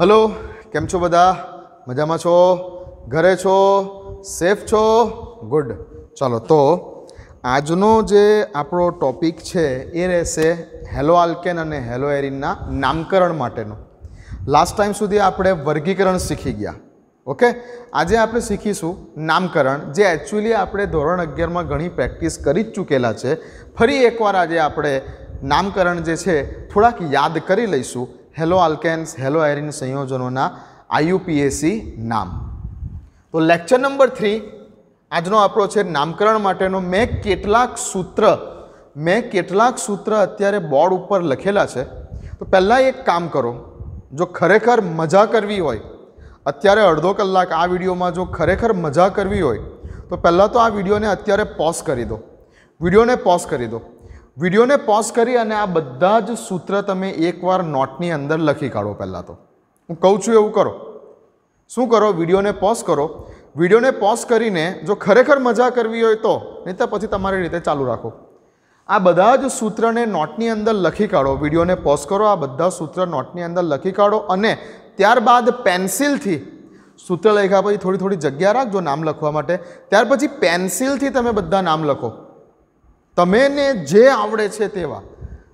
Hello, કેમ છો બધા? મજામાં છો? ઘરે છો? સેફ છો? ગુડ. ચાલો, તો આજનો જે આપણો ટોપિક છે એ રહેશે હેલો આલ્કેન અને હેલો એરિનના નામકરણ માટેનો. લાસ્ટ ટાઈમ સુધી આપણે વર્ગીકરણ શીખી ગયા. ઓકે? આજે આપણે શીખીશું નામકરણ, જે એકચ્યુઅલી આપણે ધોરણ અગિયારમાં ઘણી પ્રેક્ટિસ કરી જ ચૂકેલા છે. ફરી એકવાર આજે આપણે નામકરણ જે છે, થોડાક યાદ કરી લઈશું. હેલો આલ્કેન્સ, હેલો એરિન સંયોજનોના આઈયુપીએસી નામ. તો લેક્ચર નંબર થ્રી, આજનો આપણો છે નામકરણ માટેનો મેં કેટલાક સૂત્ર, મેં કેટલાક સૂત્ર અત્યારે બોર્ડ ઉપર લખેલા છે. તો પહેલાં એક કામ કરો, જો ખરેખર મજા કરવી હોય, અત્યારે અડધો કલાક આ વિડીયોમાં જો ખરેખર મજા કરવી હોય, તો પહેલાં તો આ વિડીયોને અત્યારે પોઝ કરી દો. વિડીયોને પોઝ કરી દો. વિડીયોને પોઝ કરી અને આ બધા જ સૂત્ર તમે એકવાર નોટની અંદર લખી કાઢો પહેલાં તો. હું કહું છું એવું કરો. શું કરો? વિડીયોને પોઝ કરો. વિડીયોને પોઝ કરીને જો ખરેખર મજા કરવી હોય તો, નહીં તો પછી તમારી રીતે ચાલુ રાખો. આ બધા જ સૂત્રને નોટની અંદર લખી કાઢો. વિડીયોને પોઝ કરો. આ બધા સૂત્ર નોટની અંદર લખી કાઢો અને ત્યારબાદ પેન્સિલથી સૂત્ર લખ્યા પછી થોડી થોડી જગ્યા રાખજો નામ લખવા માટે. ત્યાર પછી પેન્સિલથી તમે બધા નામ લખો. તમેને જે આવડે છે તેવા,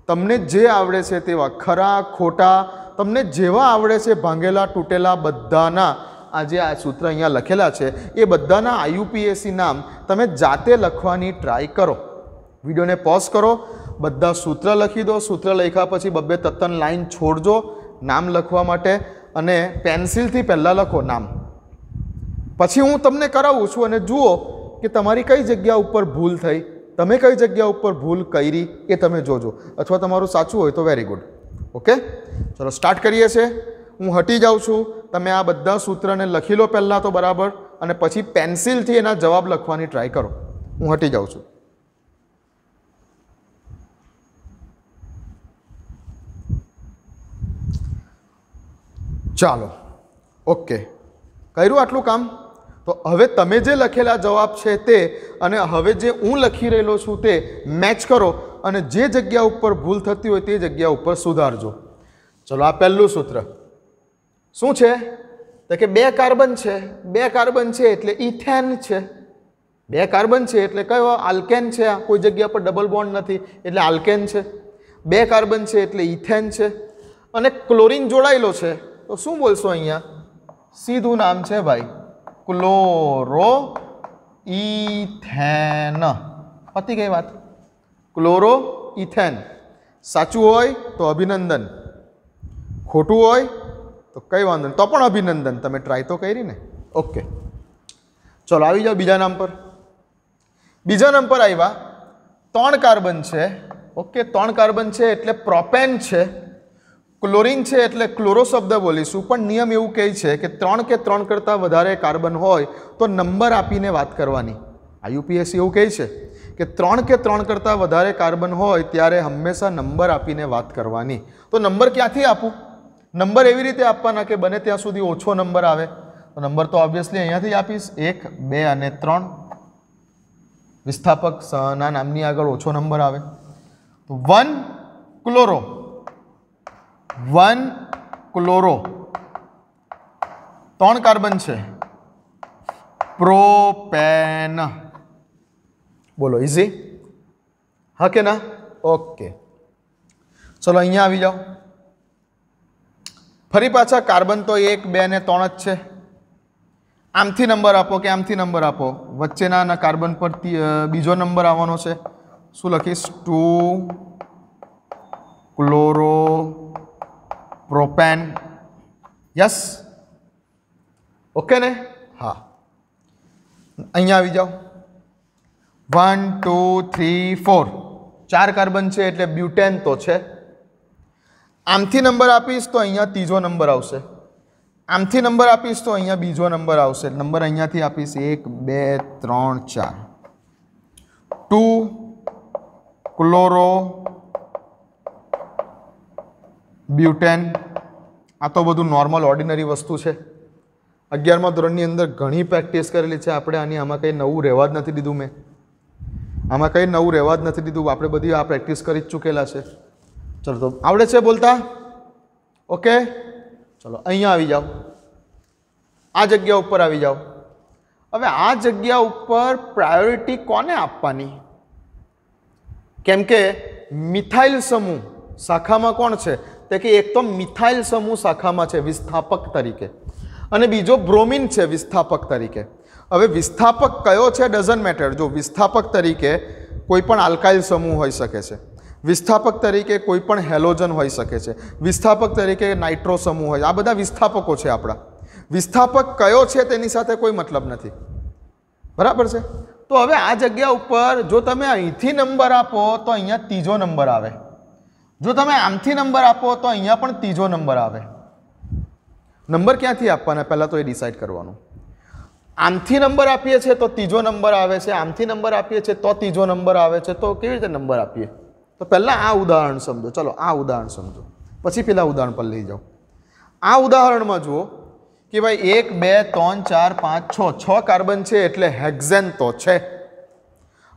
તમને જે આવડે છે તેવા, ખરા, ખોટા, તમને જેવા આવડે છે, ભાંગેલા, તૂટેલા, બધાના આ જે આ સૂત્ર અહીંયા લખેલા છે, એ બધાના આઈયુપીએસસી નામ તમે જાતે લખવાની ટ્રાય કરો. વિડીયોને પોઝ કરો, બધા સૂત્ર લખી દો, સૂત્ર લખ્યા પછી બબ્બે તત્તન લાઈન છોડજો નામ લખવા માટે અને પેન્સિલથી પહેલાં લખો નામ. પછી હું તમને કરાવું છું અને જુઓ કે તમારી કઈ જગ્યા ઉપર ભૂલ થઈ. તમે કઈ જગ્યા ઉપર ભૂલ કરી એ તમે જોજો. અથવા તમારું સાચું હોય તો વેરી ગુડ ઓકે ચલો સ્ટાર્ટ કરીએ છીએ હું હટી જાઉં છું. તમે આ બધા સૂત્રને લખી લો પહેલાં તો બરાબર. અને પછી પેન્સિલથી એના જવાબ લખવાની ટ્રાય કરો. હું હટી જાઉં છું. ચાલો. ઓકે કર્યું આટલું કામ? તો હવે તમે જે લખેલા જવાબ છે તે અને હવે જે હું લખી રહેલો છું તે મેચ કરો અને જે જગ્યા ઉપર ભૂલ થતી હોય તે જગ્યા ઉપર સુધારજો. ચલો, આ પહેલું સૂત્ર. શું છે? તો કે બે કાર્બન છે. બે કાર્બન છે એટલે ઇથેન છે. બે કાર્બન છે એટલે કયો? આલ્કેન છે. આ કોઈ જગ્યા પર ડબલ બોન્ડ નથી એટલે આલ્કેન છે. બે કાર્બન છે એટલે ઇથેન છે. અને ક્લોરિન જોડાયેલો છે. તો શું બોલશો અહીંયા? સીધું નામ છે ભાઈ. ક્લોરો ઇથેન પતી ગઈ વાત. ક્લોરો ઇથેન સાચું હોય તો અભિનંદન. ખોટું હોય તો કંઈ વાંધો નહીં. તો પણ અભિનંદન. તમે ટ્રાય તો કરી ને. ઓકે ચલો, આવી જાઓ બીજા નામ પર. બીજા નામ પર આવ્યા. ત્રણ કાર્બન છે. ઓકે ત્રણ કાર્બન છે એટલે પ્રોપેન છે. ક્લોરિન છે એટલે ક્લોરો શબ્દ બોલીશું, પણ નિયમ એવું કહે છે કે ત્રણ કે ત્રણ કરતાં વધારે કાર્બન હોય તો નંબર આપીને વાત કરવાની. આ યુપીએસસી એવું કહે છે કે ત્રણ કે ત્રણ કરતાં વધારે કાર્બન હોય ત્યારે હંમેશા નંબર આપીને વાત કરવાની. તો નંબર ક્યાંથી આપું? નંબર એવી રીતે આપવાના કે બને ત્યાં સુધી ઓછો નંબર આવે? તો નંબર તો ઓબ્વિયસલી અહીંયાથી આપીશ. એક, બે અને ત્રણ. વિસ્થાપક ના નામની આગળ ઓછો નંબર આવે. તો વન ક્લોરો. One chloro. ત્રણ કાર્બન છે. પ્રોપેન. બોલો ઇઝી હા કે ના? ઓકે. ચલો, અહીંયા આવી જાઓ. ફરી પાછા કાર્બન તો એક, બે ને ત્રણ જ છે. આમથી નંબર આપો કે આમથી નંબર આપો? વચ્ચેના કાર્બન પર બીજો નંબર આવવાનો છે. શું લખીશ? Two chloro propane yes okay ને? હા. અહીંયા આવી જાઓ. વન ટુ થ્રી ફોર ચાર કાર્બન છે એટલે બ્યુટેન તો છે. આમથી નંબર આપીશ તો અહીંયા ત્રીજો નંબર આવશે. આમથી નંબર આપીશ તો અહીંયા બીજો નંબર આવશે. નંબર અહીંયાથી આપીશ એક, બે, ત્રણ, ચાર. ટુ ક્લોરો બ્યુટેન, આ તો બધું નોર્મલ ઓર્ડિનરી વસ્તુ છે. અગિયારમા ધોરણની અંદર ઘણી પ્રેક્ટિસ કરેલી છે. આપણે આની આમાં કંઈ નવું રહેવા જ નથી દીધું મેં. આમાં કંઈ નવું રહેવા જ નથી દીધું. આપણે બધી આ પ્રેક્ટિસ કરી જ ચૂકેલા છે. ચલો તો આવડે છે બોલતા? ઓકે? ચલો, અહીંયા આવી જાઓ. આ જગ્યા ઉપર આવી જાઓ. હવે આ જગ્યા ઉપર પ્રાયોરિટી કોને આપવાની? કેમ કે મિથાઇલ સમૂહ શાખામાં કોણ છે? તે કે એક તો મિથાઇલ સમૂહ શાખામાં છે, વિસ્થાપક તરીકે. અને બીજો બ્રોમિન છે, વિસ્થાપક તરીકે. હવે વિસ્થાપક કયો છે ડઝન્ટ મેટર જો વિસ્થાપક તરીકે કોઈ પણ આલ્કાઇલ સમૂહ હોઈ શકે છે. વિસ્થાપક તરીકે કોઈ પણ હેલોજન હોઈ શકે છે. વિસ્થાપક તરીકે નાઇટ્રો સમૂહ હોય. આ બધા વિસ્થાપકો છે આપણા. વિસ્થાપક કયો છે તેની સાથે કોઈ મતલબ નથી. બરાબર છે? તો હવે આ જગ્યા ઉપર જો તમે અહીંથી નંબર આપો, તો અહીંયા ત્રીજો નંબર આવે. જો તમે આમથી નંબર આપો તો અહીંયા પણ ત્રીજો નંબર આવે. નંબર ક્યાંથી આપવાના? પહેલાં તો એ ડિસાઇડ કરવાનું. આમથી નંબર આપીએ છીએ તો ત્રીજો નંબર આવે છે. આમથી નંબર આપીએ છીએ તો ત્રીજો નંબર આવે છે. તો કેવી રીતે નંબર આપીએ? તો પહેલાં આ ઉદાહરણ સમજો. ચલો, આ ઉદાહરણ સમજો. પછી પેલા ઉદાહરણ પર લઈ જાઓ. આ ઉદાહરણમાં જુઓ કે ભાઈ એક, બે, ત્રણ, ચાર, પાંચ, છ. છ કાર્બન છે એટલે હેક્ઝેન તો છે.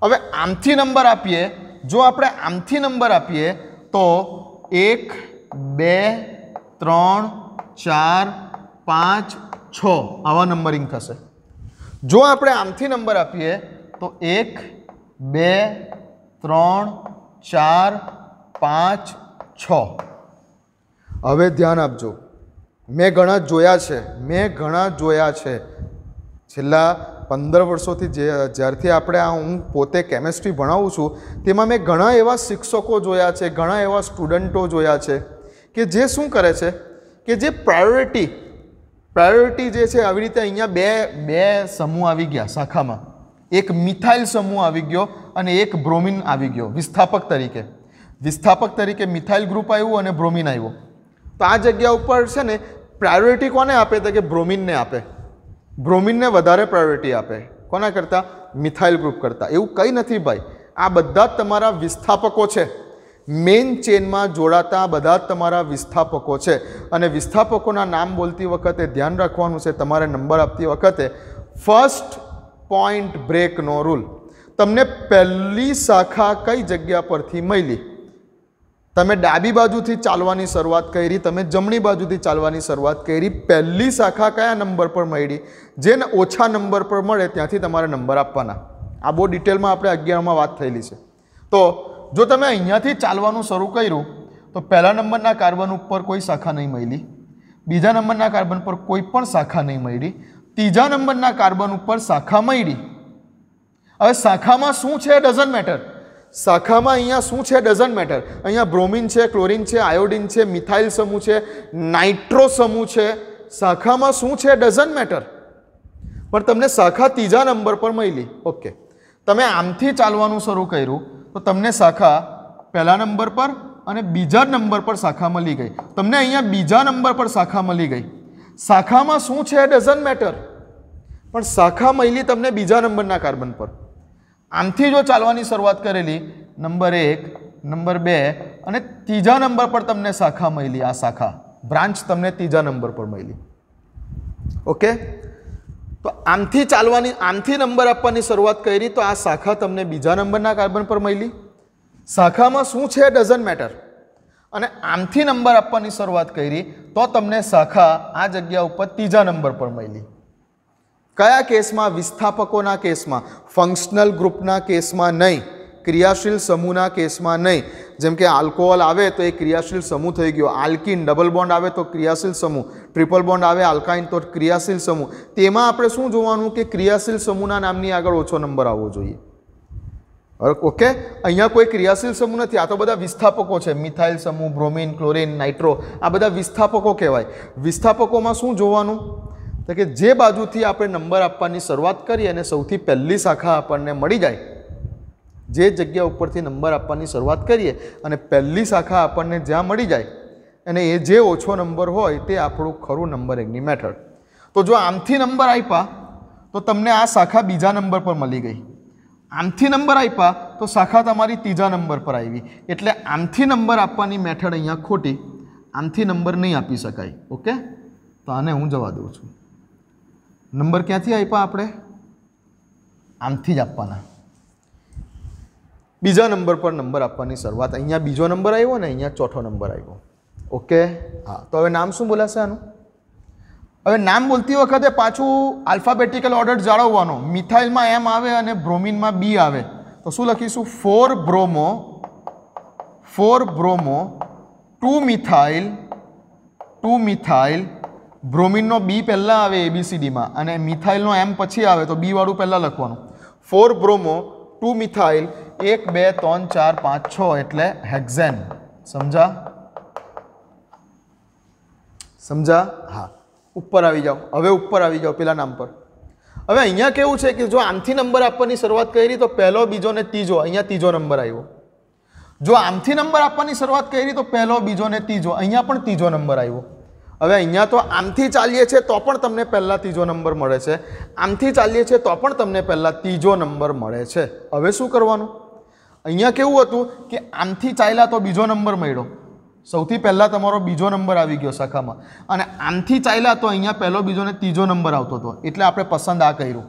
હવે આમથી નંબર આપીએ. જો આપણે આમથી નંબર આપીએ તો એક, બે, ત્રણ, ચાર, પાંચ, છ. આવા નંબરિંગ થશે. જો આપણે આમથી નંબર આપીએ, તો એક, બે, ત્રણ, ચાર, પાંચ, છ. હવે ધ્યાન આપજો. મેં ઘણા જોયા છે. મેં ઘણા જોયા છે. છેલ્લા પંદર વર્ષોથી જે, જ્યારથી આપણે આ હું પોતે કેમેસ્ટ્રી ભણાવું છું, તેમાં મેં ઘણા એવા શિક્ષકો જોયા છે, ઘણા એવા સ્ટુડન્ટો જોયા છે, કે જે શું કરે છે, કે જે પ્રાયોરિટી પ્રાયોરિટી જે છે આવી રીતે અહીંયા બે બે સમૂહ આવી ગયા શાખામાં. એક મિથાઇલ સમૂહ આવી ગયો અને એક બ્રોમિન આવી ગયો, વિસ્થાપક તરીકે. વિસ્થાપક તરીકે મિથાઇલ ગ્રુપ આવ્યું અને બ્રોમિન આવ્યો. તો આ જગ્યા ઉપર છે ને પ્રાયોરિટી કોને આપે તો કે બ્રોમિનને આપે? બ્રોમિનને વધારે પ્રાયોરિટી આપે. કોના કરતાં? મિથાઇલ ગ્રુપ કરતાં. એવું કંઈ નથી ભાઈ. આ બધા જ તમારા વિસ્થાપકો છે. મેઇન ચેનમાં જોડાતા બધા જ તમારા વિસ્થાપકો છે. અને વિસ્થાપકોના નામ બોલતી વખતે ધ્યાન રાખવાનું છે, તમારે નંબર આપતી વખતે ફર્સ્ટ પોઈન્ટ બ્રેકનો રૂલ તમને પહેલી શાખા કઈ જગ્યા પરથી મળી? તમે ડાબી બાજુથી ચાલવાની શરૂઆત કરી, તમે જમણી બાજુથી ચાલવાની શરૂઆત કરી, પહેલી શાખા કયા નંબર પર મળી? જેને ઓછા નંબર પર મળે ત્યાંથી તમારે નંબર આપવાના. આ બહુ ડિટેલમાં આપણે અગિયારમાં વાત થયેલી છે. તો જો તમે અહીંયાથી ચાલવાનું શરૂ કર્યું, તો પહેલા નંબરના કાર્બન ઉપર કોઈ શાખા નહીં મળી. બીજા નંબરના કાર્બન પર કોઈ પણ શાખા નહીં મળી. ત્રીજા નંબરના કાર્બન ઉપર શાખા મળી. હવે શાખામાં શું છે? ડઝન્ટ મેટર શાખામાં અહીંયા શું છે? ડઝન્ટ મેટર અહીંયા બ્રોમિન છે, ક્લોરિન છે, આયોડિન છે, મિથાઇલ સમૂહ છે, નાઇટ્રો સમૂહ છે. શાખામાં શું છે? ડઝન્ટ મેટર પણ તમને શાખા ત્રીજા નંબર પર મળી. ઓકે તમે આમથી ચાલવાનું શરૂ કર્યું, તો તમને શાખા પહેલા નંબર પર અને બીજા નંબર પર શાખા મળી ગઈ. તમને અહીંયા બીજા નંબર પર શાખા મળી ગઈ. શાખામાં શું છે? ડઝન્ટ મેટર પણ શાખા મળી તમને બીજા નંબરના કાર્બન પર. આમથી જો ચાલવાની શરૂઆત કરેલી, નંબર એક, નંબર બે અને ત્રીજા નંબર પર તમને શાખા મળી, આ શાખા, બ્રાન્ચ તમને ત્રીજા નંબર પર મળી. ઓકે? તો આમથી ચાલવાની, આમથી નંબર આપવાની શરૂઆત કરી, તો આ શાખા તમને બીજા નંબરના કાર્બન પર મળી. શાખામાં શું છે? ડઝન્ટ મેટર અને આમથી નંબર આપવાની શરૂઆત કરી, તો તમને શાખા આ જગ્યા ઉપર ત્રીજા નંબર પર મળી. કયા કેસમાં? વિસ્થાપકોના કેસમાં ફંક્શનલ ગ્રુપના કેસમાં નહીં, ક્રિયાશીલ સમૂહના કેસમાં નહીં. જેમ કે આલ્કોહોલ આવે તો એ ક્રિયાશીલ સમૂહ થઈ ગયો. આલ્કિન ડબલ બોન્ડ આવે તો ક્રિયાશીલ સમૂહ. ટ્રિપલ બોન્ડ આવે આલ્કાઇન તો ક્રિયાશીલ સમૂહ. તેમાં આપણે શું જોવાનું? કે ક્રિયાશીલ સમૂહના નામની આગળ ઓછો નંબર આવવો જોઈએ. ઓકે? અહીંયા કોઈ ક્રિયાશીલ સમૂહ નથી. આ તો બધા વિસ્થાપકો છે. મિથાઇલ સમૂહ, બ્રોમિન, ક્લોરિન, નાઇટ્રો. આ બધા વિસ્થાપકો કહેવાય. વિસ્થાપકોમાં શું જોવાનું? તો કે જે બાજુથી આપણે નંબર આપવાની શરૂઆત કરીએ અને સૌથી પહેલી શાખા આપણને મળી જાય, જે જગ્યા ઉપરથી નંબર આપવાની શરૂઆત કરીએ અને પહેલી શાખા આપણને જ્યાં મળી જાય અને એ જે ઓછો નંબર હોય તે આપણું ખરું નંબર એકની મેથડ. તો જો આમથી નંબર આપ્યા તો તમને આ શાખા બીજા નંબર પર મળી ગઈ. આમથી નંબર આપ્યા તો શાખા તમારી ત્રીજા નંબર પર આવી. એટલે આમથી નંબર આપવાની મેથડ અહીંયા ખોટી, આમથી નંબર નહીં આપી શકાય. ઓકે? તો આને હું જવા દઉં છું. નંબર ક્યાંથી આપ્યા આપણે? આમથી જ આપવાના. બીજા નંબર પર નંબર આપવાની શરૂઆત. અહીંયા બીજો નંબર આવ્યો ને અહીંયા ચોથો નંબર આવ્યો. ઓકે? હા, તો હવે નામ શું બોલાશે આનું? હવે નામ બોલતી વખતે પાછું આલ્ફાબેટિકલ ઓર્ડર જાળવવાનો. મિથાઇલમાં એમ આવે અને બ્રોમિનમાં બી આવે. તો શું લખીશું? Four bromo four bromo, two methyl two methyl બ્રોમિનનો B પહેલાં આવે એબીસીડીમાં અને મિથાઇલનો એમ પછી આવે તો બીવાળું પહેલાં લખવાનું. ફોર બ્રોમો ટુ મિથાઇલ એક, બે, ત્રણ, ચાર, પાંચ, છ એટલે હેક્ઝેન સમજા? સમજા? હા. ઉપર આવી જાઓ. હવે ઉપર આવી જાઓ પેલા નામ પર. હવે અહીંયા કેવું છે કે જો આમથી નંબર આપવાની શરૂઆત કરી તો પહેલો બીજો ને ત્રીજો, અહીંયા ત્રીજો નંબર આવ્યો. જો આમથી નંબર આપવાની શરૂઆત કરી તો પહેલો, બીજો ને ત્રીજો, અહીંયા પણ ત્રીજો નંબર આવ્યો. હવે અહીંયા તો આમથી ચાલીએ છીએ તો પણ તમને પહેલાં ત્રીજો નંબર મળે છે. આમથી ચાલીએ છીએ તો પણ તમને પહેલાં ત્રીજો નંબર મળે છે. હવે શું કરવાનું? અહીંયા કેવું હતું કે આમથી ચાલ્યા તો બીજો નંબર મળ્યો. સૌથી પહેલાં તમારો બીજો નંબર આવી ગયો શાખામાં. અને આમથી ચાલ્યા તો અહીંયા પહેલો, બીજો ને ત્રીજો નંબર આવતો હતો. એટલે આપણે પસંદ આ કર્યું.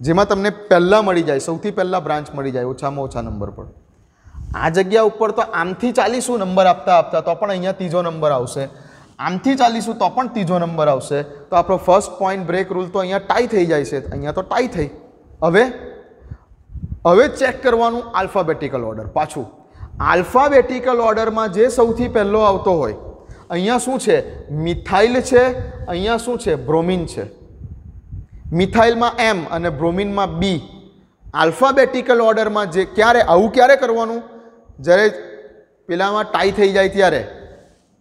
જેમાં તમને પહેલાં મળી જાય, સૌથી પહેલાં બ્રાન્ચ મળી જાય, ઓછામાં ઓછા નંબર પર. આ જગ્યા ઉપર તો આમથી ચાલીસું નંબર આપતા આપતા, તો પણ અહીંયા ત્રીજો નંબર આવશે. આમથી ચાલીસું તો પણ ત્રીજો નંબર આવશે. તો આપણો ફર્સ્ટ પોઈન્ટ બ્રેક રૂલ તો અહીંયા ટાઈ થઈ જાય છે. અહીંયા તો ટાઈ થઈ. હવે હવે ચેક કરવાનું આલ્ફાબેટિકલ ઓર્ડર પાછું. આલ્ફાબેટિકલ ઓર્ડરમાં જે સૌથી પહેલો આવતો હોય, અહીંયા શું છે? મિથાઇલ છે, અહીંયા શું છે? બ્રોમિન છે. મિથાઇલમાં એમ અને બ્રોમિનમાં બી આલ્ફાબેટિકલ ઓર્ડરમાં જે ક્યારે, આવું ક્યારે કરવાનું? જ્યારે પેલામાં ટાઈ થઈ જાય ત્યારે,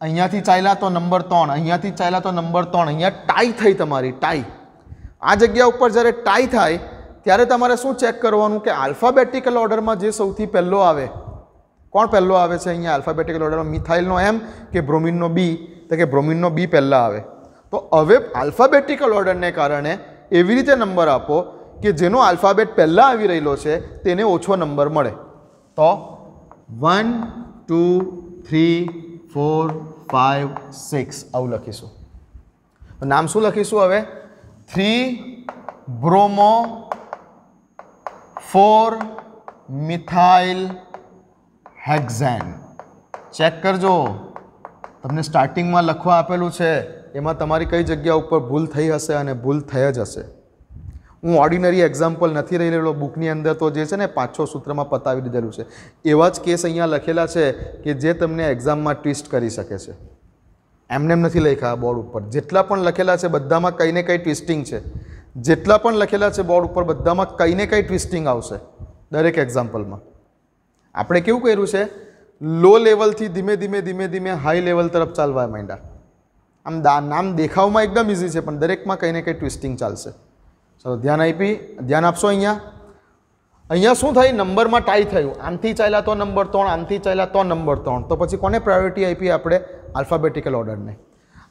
અહીંયાથી ચાલ્યા તો નંબર ત્રણ, અહીંયાથી ચાલ્યા તો નંબર ત્રણ, અહીંયા ટાઈ થઈ તમારી, ટાઈ. આ જગ્યા ઉપર જ્યારે ટાઈ થાય, ત્યારે તમારે શું ચેક કરવાનું કે આલ્ફાબેટિકલ ઓર્ડરમાં જે સૌથી પહેલો આવે, કોણ પહેલો આવે છે અહીંયા આલ્ફાબેટિકલ ઓર્ડરમાં? મિથાઇલનો એમ કે બ્રોમિનનો બી? તો કે બ્રોમિનનો બી પહેલાં આવે. તો હવે આલ્ફાબેટિકલ ઓર્ડરને કારણે એવી રીતે નંબર આપો કે જેનો આલ્ફાબેટ પહેલાં આવી રહેલો છે, તેને ઓછો નંબર મળે. તો one two three four five six આવું લખીશું. તો નામ શું લખીશું હવે? Three bromo four methyl hexane check કરજો. તમને સ્ટાર્ટિંગમાં લખવા આપેલું છે. એમાં તમારી કઈ જગ્યા ઉપર ભૂલ થઈ હશે અને ભૂલ થઈ જ હશે. હું ઓર્ડિનરી એક્ઝામ્પલ નથી રહી રહેલો બુકની અંદર તો જે છે ને પાંચ છ સૂત્રમાં પતાવી દીધેલું છે. એવા જ કેસ અહીંયા લખેલા છે કે જે તમને એક્ઝામમાં ટ્વિસ્ટ કરી શકે છે. એમને એમ નથી લખ્યા બોર્ડ ઉપર. જેટલા પણ લખેલા છે બધામાં કંઈ ને કંઈ ટ્વિસ્ટિંગ છે. જેટલા પણ લખેલા છે બોર્ડ ઉપર બધામાં કંઈ ને કંઈ ટ્વિસ્ટિંગ આવશે દરેક એક્ઝામ્પલમાં આપણે કેવું કર્યું છે? લો લેવલથી ધીમે ધીમે ધીમે ધીમે હાઈ લેવલ તરફ ચાલવા માંડ્યા. આમ નામ દેખાવમાં એકદમ ઇઝી છે, પણ દરેકમાં કંઈ ને કંઈ ટ્વિસ્ટિંગ ચાલશે. ચલો, ધ્યાન આપી, ધ્યાન આપશો અહીંયા? અહીંયા શું થાય? નંબરમાં ટાઈ થયું. આમથી ચાલ્યા તો નંબર ત્રણ આમથી ચાલ્યા તો નંબર ત્રણ. તો પછી કોને પ્રાયોરિટી આપી આપણે આલ્ફાબેટિકલ ઓર્ડરને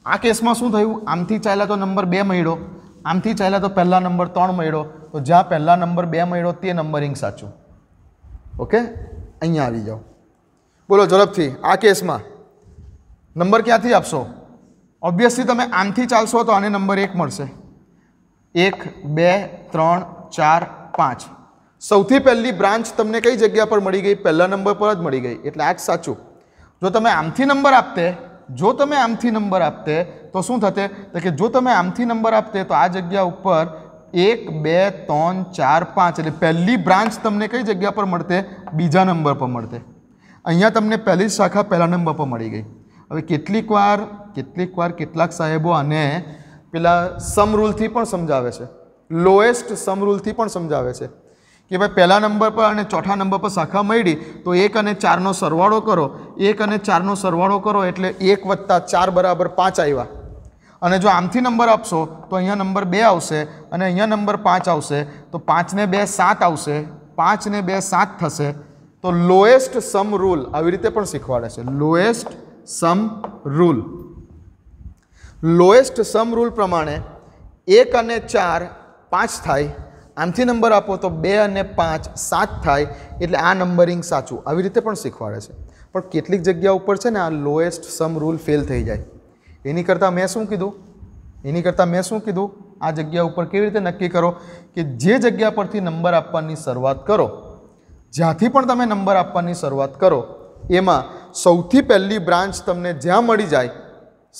આ કેસમાં શું થયું? આમથી ચાલ્યા તો નંબર બે મળ્યો. આમથી ચાલ્યા તો પહેલા નંબર ત્રણ મળ્યો. તો જ્યાં પહેલા નંબર બે મળ્યો, તે નંબરિંગ સાચું. ઓકે? અહીંયા આવી જાઓ. બોલો, ઝડપથી. આ કેસમાં નંબર ક્યાંથી આપશો? ઓબ્વિયસલી તમે આમથી ચાલશો તો આને નંબર એક મળશે. એક, બે, ત્રણ, ચાર, પાંચ. સૌથી પહેલી બ્રાન્ચ તમને કઈ જગ્યા પર મળી ગઈ? પહેલા નંબર પર જ મળી ગઈ. એટલે આ જ સાચું. જો તમે આમથી નંબર આપતે, જો તમે આમથી નંબર આપતે, તો શું થતે? તો કે જો તમે આમથી નંબર આપતે, તો આ જગ્યા ઉપર એક, બે, ત્રણ, ચાર, પાંચ. એટલે પહેલી બ્રાન્ચ તમને કઈ જગ્યા પર મળતે? બીજા નંબર પર મળતે. અહીંયા તમને પહેલી શાખા પહેલા નંબર પર મળી ગઈ. હવે કેટલીક વાર કેટલીક વાર કેટલાક સાહેબો આને પેલા સમ રૂલથી પણ સમજાવે છે. લોએસ્ટ સમ રૂલથી પણ સમજાવે છે. કે ભાઈ પહેલા નંબર પર અને ચોથા નંબર પર શાખા મળી તો એક અને ચારનો સરવાળો કરો. એક અને ચારનો સરવાળો કરો એટલે એક વત્તા ચાર બરાબર પાંચ આવ્યા. અને જો આમથી નંબર આપશો તો અહીંયા નંબર બે આવશે અને અહીંયા નંબર પાંચ આવશે તો પાંચને બે સાત આવશે. પાંચને બે સાત થશે. તો લોએસ્ટ સમ રૂલ આવી રીતે પણ શીખવાડે છે. Lowest sum rule lowest sum rule પ્રમાણે એક અને ચાર પાંચ થાય. આમથી નંબર આપો તો બે અને પાંચ સાત થાય. એટલે આ નંબરિંગ સાચું. આવી રીતે પણ શીખવાડે છે. પણ કેટલીક જગ્યા ઉપર છે ને આ લોએસ્ટ સમ રૂલ ફેલ થઈ જાય. એની કરતાં મેં શું કીધું? એની કરતાં મેં શું કીધું? આ જગ્યા ઉપર કેવી રીતે નક્કી કરો કે જે જગ્યા પરથી નંબર આપવાની શરૂઆત કરો, જ્યાંથી પણ તમે નંબર આપવાની શરૂઆત કરો, એમાં સૌથી પહેલી બ્રાન્ચ તમને જ્યાં મળી જાય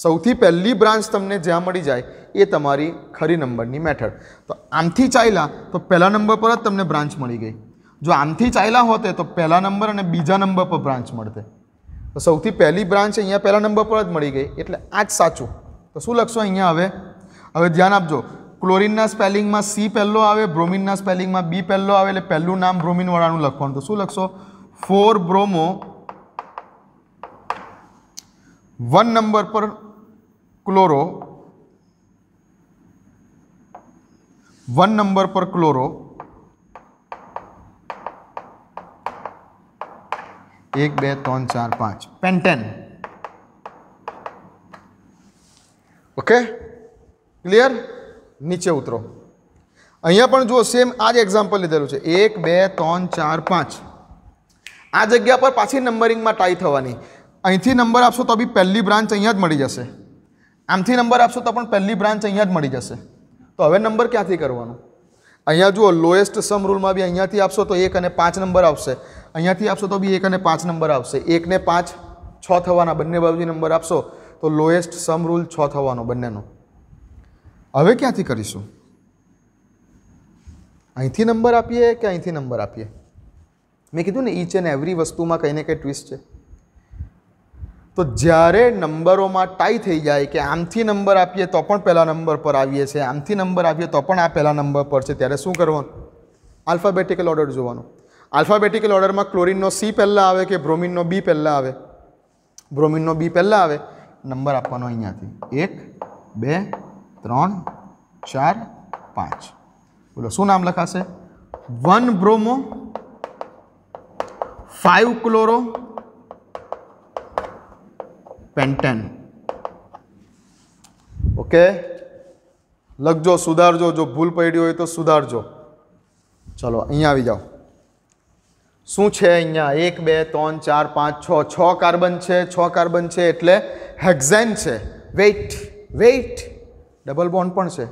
સૌથી પહેલી બ્રાન્ચ તમને જ્યાં મળી જાય એ તમારી ખરી નંબરની મેથડ. તો આમથી ચાલ્યા તો પહેલા નંબર પર જ તમને બ્રાન્ચ મળી ગઈ. જો આમથી ચાલ્યા હોતે તો પહેલા નંબર અને બીજા નંબર પર બ્રાન્ચ મળતે. તો સૌથી પહેલી બ્રાન્ચ અહીંયા પહેલા નંબર પર જ મળી ગઈ, એટલે આ જ સાચું. તો શું લખશો અહીંયા હવે? હવે ધ્યાન આપજો. ક્લોરિનના સ્પેલિંગમાં સી પહેલો આવે, બ્રોમિનના સ્પેલિંગમાં બી પહેલો આવે, એટલે પહેલું નામ બ્રોમિનવાળાનું લખવાનું. તો શું લખશો? ફોર બ્રોમો વન નંબર પર ક્લોરો. વન નંબર પર ક્લોરો. એક, બે, ત્રણ, ચાર, પાંચ. પેન્ટેન. ઓકે ક્લિયર નીચે ઉતરો. અહીંયા પણ જુઓ સેમ આ જ એક્ઝામ્પલ લીધેલું છે. એક, બે, ત્રણ, ચાર, પાંચ. આ જગ્યા પર પાછી નંબરિંગમાં ટાઈ થવાની. અહીંથી નંબર આપશો તો બી પહેલી બ્રાન્ચ અહીંયા જ મળી જશે. આમથી નંબર આપશો તો પણ પહેલી બ્રાન્ચ અહીંયા જ મળી જશે. તો હવે નંબર ક્યાંથી કરવાનો? અહીંયા જુઓ લોએસ્ટ સમ રૂલમાં બી અહીંયાથી આપશો તો એક અને પાંચ નંબર આવશે. અહીંયાથી આપશો તો બી એક અને પાંચ નંબર આવશે. એકને પાંચ છ થવાના, બંને બાજુથી નંબર આપશો તો લોએસ્ટ સમ રૂલ છ થવાનો બંનેનો. હવે ક્યાંથી કરીશું? અહીંથી નંબર આપીએ કે અહીંથી નંબર આપીએ? મેં કીધું ને ઈચ એન્ડ એવરી વસ્તુમાં કંઈ ને કંઈ ટ્વિસ્ટ છે. તો જ્યારે નંબરોમાં ટાઈ થઈ જાય કે આમથી નંબર આપીએ તો પણ પહેલા નંબર પર આવીએ છીએ, આમથી નંબર આપીએ તો પણ આ પહેલા નંબર પર છે. ત્યારે શું કરવાનું? આલ્ફાબેટિકલ ઓર્ડર જોવાનો. આલ્ફાબેટિકલ ઓર્ડરમાં ક્લોરિનનો સી પહેલાં આવે કે બ્રોમિનનો બી પહેલાં આવે? બ્રોમિનનો બી પહેલાં આવે. નંબર આપવાનો અહીંયાથી. એક, બે, ત્રણ, ચાર, પાંચ. બોલો, શું નામ લખાશે? One bromo five chloro pentane okay લખજો, સુધારજો, જો ભૂલ પડી હોય તો સુધારજો. ચલો, અહીંયા આવી જાઓ. શું છે અહીંયા? એક, બે, ત્રણ, ચાર, પાંચ, છ. છ કાર્બન છે, છ કાર્બન છે એટલે હેક્ઝેન છે. વેઇટ વેઇટ ડબલ બોન્ડ પણ છે.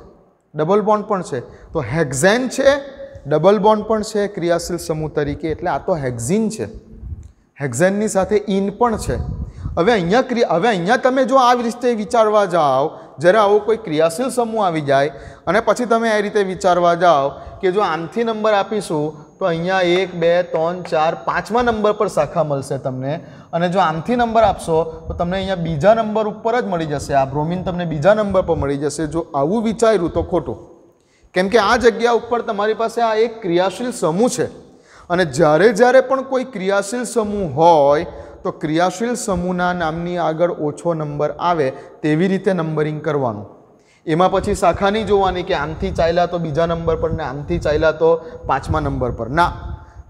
ડબલ બોન્ડ પણ છે. તો હેક્ઝેન છે ડબલ બોન્ડ પણ છે, ક્રિયાશીલ સમૂહ તરીકે. એટલે આ તો હેક્ઝિન છે. હેક્ઝેનની સાથે ઇન પણ છે. હવે અહીંયા ક્રિયા હવે અહીંયા તમે જો આવી રીતે વિચારવા જાઓ, જ્યારે આવો કોઈ ક્રિયાશીલ સમૂહ આવી જાય અને પછી તમે એ રીતે વિચારવા જાઓ કે જો આમથી નંબર આપીશું, તો અહીંયા એક, બે, ત્રણ, ચાર, પાંચમા નંબર પર શાખા મળશે તમને. અને જો આમથી નંબર આપશો, તો તમને અહીંયા બીજા નંબર ઉપર જ મળી જશે. આ બ્રોમિન તમને બીજા નંબર પર મળી જશે. જો આવું વિચાર્યું તો ખોટું. કેમ કે આ જગ્યા ઉપર તમારી પાસે આ એક ક્રિયાશીલ સમૂહ છે. અને જ્યારે જ્યારે પણ કોઈ ક્રિયાશીલ સમૂહ હોય તો ક્રિયાશીલ સમૂહના નામની આગળ ઓછો નંબર આવે તેવી રીતે નંબરિંગ કરવાનું. એમાં પછી શાખા નહીં જોવાની કે આમથી ચાલ્યા તો બીજા નંબર પર ને આમથી ચાલ્યા તો પાંચમા નંબર પર. ના.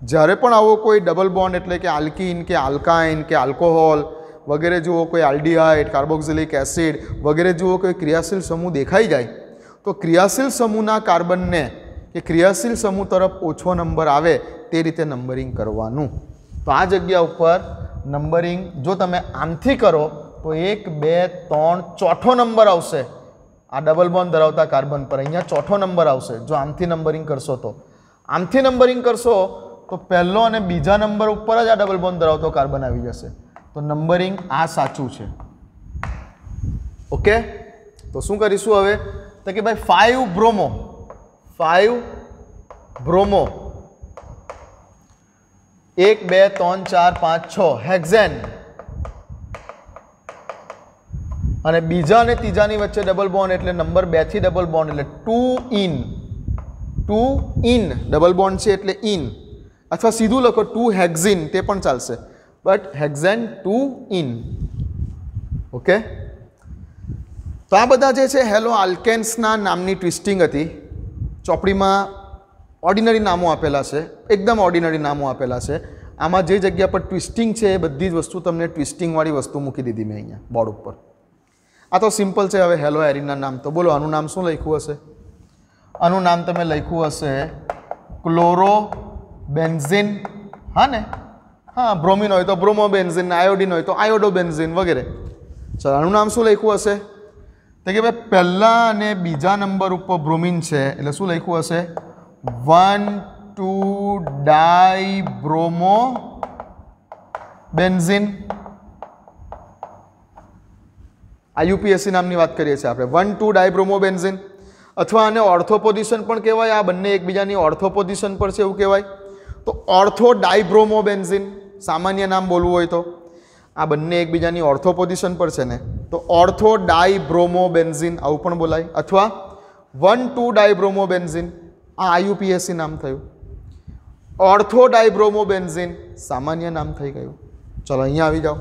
જ્યારે પણ આવો કોઈ ડબલ બોન્ડ એટલે કે આલ્કીન કે આલ્કાઇન કે આલ્કોહોલ વગેરે જુઓ કોઈ આલ્ડીહાઇડ કાર્બોક્સિલિક એસિડ વગેરે જુઓ કોઈ ક્રિયાશીલ સમૂહ દેખાઈ જાય, તો ક્રિયાશીલ સમૂહના કાર્બનને કે ક્રિયાશીલ સમૂહ તરફ ઓછો નંબર આવે તે રીતે નંબરિંગ કરવાનું. તો આ જગ્યા ઉપર નંબરિંગ જો તમે આમથી કરો, તો એક, બે, ત્રણ, ચોથો નંબર આવશે. આ ડબલ બોન્ડ ધરાવતા કાર્બન પર. અહીંયા ચોથો નંબર આવશે, જો આમથી નંબરિંગ કરશો તો. આમથી નંબરિંગ કરશો, તો પહેલો અને બીજા નંબર ઉપર જ આ ડબલ બોન્ડ ધરાવતો કાર્બન આવી જશે. તો નંબરિંગ આ સાચું છે. ઓકે તો શું કરીશું હવે? તો કે ભાઈ ફાઈવ બ્રોમો ફાઈવ બ્રોમો એક, બે, ત્રણ, ચાર, પાંચ, છ. હેક્ઝેન. અને બીજા અને ત્રીજાની વચ્ચે ડબલ બોન્ડ એટલે નંબર બેથી ડબલ બોન્ડ એટલે two ene two ene double bond છે એટલે ઇન અથવા સીધું લખો ટુ હેક્ઝિન તે પણ ચાલશે. But hexene two ene okay તો આ બધા જે છે હેલો આલ્કેન્સના નામની ટ્વિસ્ટિંગ હતી. ચોપડીમાં ઓર્ડિનરી નામો આપેલા છે. એકદમ ઓર્ડિનરી નામો આપેલા છે. આમાં જે જગ્યા પર ટ્વિસ્ટિંગ છે, એ બધી જ વસ્તુ તમને ટ્વિસ્ટિંગવાળી વસ્તુ મૂકી દીધી મેં અહીંયા, બોર્ડ ઉપર. આ તો સિમ્પલ છે, હવે હેલો એરિનના નામ તો. બોલો, આનું નામ શું લખ્યું હશે? આનું નામ તમે લખ્યું હશે ક્લોરો બેન્ઝિન હા ને? હા, બ્રોમિન હોય તો બ્રોમો બેન્ઝિન આયોડિન હોય તો આયોડો બેન્ઝિન વગેરે. ચાલો, આનું નામ શું લખ્યું હશે? તો કે ભાઈ પહેલાં અને બીજા નંબર ઉપર બ્રોમિન છે, એટલે શું લખ્યું હશે? One two di bromo benzene આ યુપીએસસી નામની વાત કરીએ છીએ આપણે. વન ટુ ડાયબ્રોમોબેન્ઝિન અથવા આને ઓર્થોપોઝિશન પણ કહેવાય. આ બંને એકબીજાની ઓર્થોપોઝિશન પર છે એવું કહેવાય. તો ઓર્થો ડાયબ્રોમોબેન્ઝિન સામાન્ય નામ બોલવું હોય તો. આ બંને એકબીજાની ઓર્થોપોઝિશન પર છે ને. તો ઓર્થો ડાયબ્રોમોબેન્ઝિન આવું પણ બોલાય. અથવા વન ટુ ડાયબ્રોમોબેન્ઝિન આ આયુપીએસસી નામ થયું. ઓર્થો ડાયબ્રોમોબેન્ઝિન સામાન્ય નામ થઈ ગયું. ચલો અહીંયા આવી જાઓ.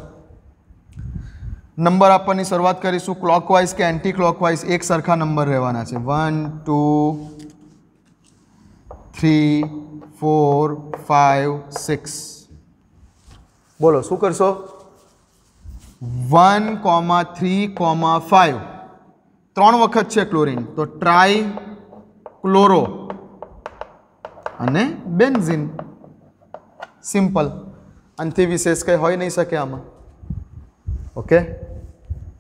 નંબર આપવાની શરૂઆત કરીશું. ક્લોકવાઇઝ કે એન્ટી ક્લોકવાઇઝ એક સરખા નંબર રહેવાના છે. One two three four five six બોલો, શું કરશો? One comma three comma five ત્રણ વખત છે ક્લોરિન. તો ટ્રાય ક્લોરો. અને બેન્ઝિન. સિમ્પલ આનાથી વિશેષ કંઈ હોઈ નહીં શકે આમાં. Okay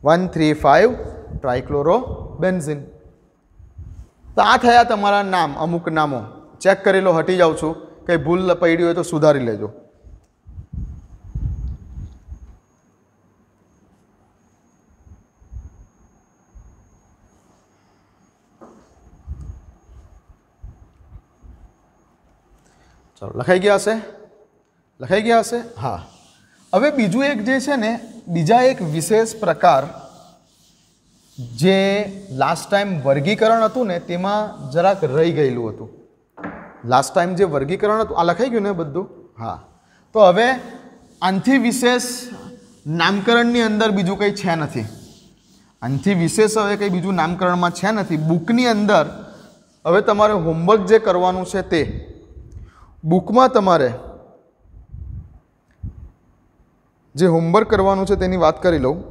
one three five trichlorobenzene તો આ થયા તમારા નામ, અમુક નામો. ચેક કરી લો, હટી જાઉં છું. કંઈ ભૂલ પડી હોય તો સુધારી લેજો. ચલો, લખાઈ ગયા હશે? લખાઈ ગયા હશે? હા. હવે બીજું એક જે છે ને, બીજા એક વિશેષ પ્રકાર જે લાસ્ટ ટાઈમ વર્ગીકરણ હતું ને, તેમાં જરાક રહી ગયેલું હતું. લાસ્ટ ટાઈમ જે વર્ગીકરણ હતું, આ લખાઈ ગયું ને બધું? હા. તો હવે આનથી વિશેષ નામકરણની અંદર બીજું કંઈ છે નથી. આનથી વિશેષ હવે કંઈ બીજું નામકરણમાં છે નથી. બુકની અંદર હવે તમારે હોમવર્ક જે કરવાનું છે તે બુકમાં તમારે જે હોમવર્ક કરવાનું છે તેની વાત કરી લઉં.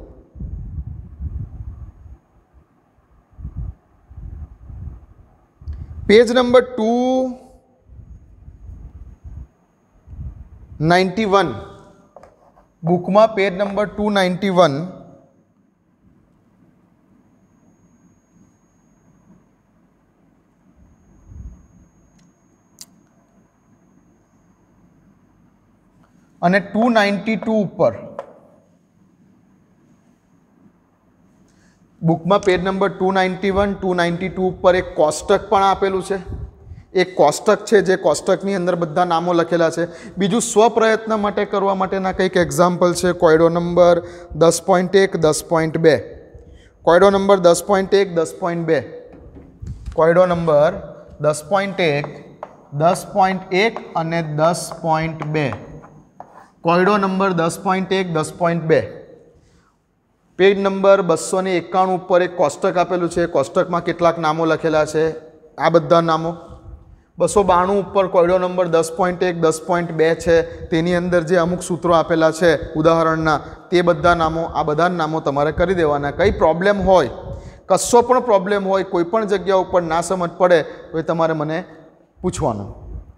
Page number two ninety one. બુકમાં page number two ninety one. અને ટુ નાઇન્ટી ટુ ઉપર. બુકમાં page number two ninety one two ninety two ઉપર એક કોષ્ટક પણ આપેલું છે. એક કોષ્ટક છે જે કોષ્ટકની અંદર બધા નામો લખેલા છે. બીજું સ્વપ્રયત્ન માટે કરવા માટેના કંઈક એક્ઝામ્પલ છે. કોયડો નંબર દસ પોઈન્ટ એક, દસ પોઈન્ટ બે. કોયડો નંબર દસ પોઈન્ટ એક, દસ પોઈન્ટ બે. કોયડો નંબર દસ પોઈન્ટ એક, દસ પોઈન્ટ એક અને દસ પોઈન્ટ બે. કોયડો નંબર દસ પોઈન્ટ એક, દસ પોઈન્ટ બે. પેજ નંબર બસો ને એકાણું ઉપર એક કોષ્ટક આપેલું છે. કોષ્ટકમાં કેટલાક નામો લખેલા છે. આ બધા નામો. બસો બાણું ઉપર કોયડો નંબર દસ પોઈન્ટ એક, દસ પોઈન્ટ બે છે. તેની અંદર જે અમુક સૂત્રો આપેલા છે, ઉદાહરણના, તે બધા નામો, આ બધા નામો તમારે કરી દેવાના. કંઈ પ્રોબ્લેમ હોય, કશો પણ પ્રોબ્લેમ હોય, કોઈ પણ જગ્યા ઉપર ના સમજ પડે, તો એ તમારે મને પૂછવાનું.